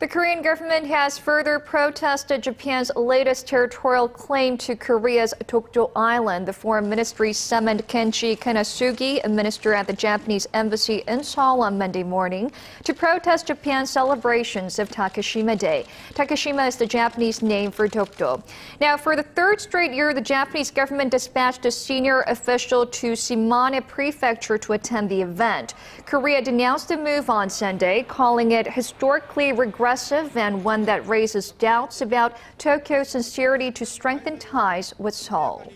The Korean government has further protested Japan's latest territorial claim to Korea's Dokdo Island. The foreign ministry summoned Kenji Kanasugi, a minister at the Japanese embassy in Seoul on Monday morning, to protest Japan's celebrations of Takeshima Day. Takeshima is the Japanese name for Dokdo. Now, for the third straight year, the Japanese government dispatched a senior official to Shimane Prefecture to attend the event. Korea denounced the move on Sunday, calling it historically regressive aggressive and one that raises doubts about Tokyo's sincerity to strengthen ties with Seoul.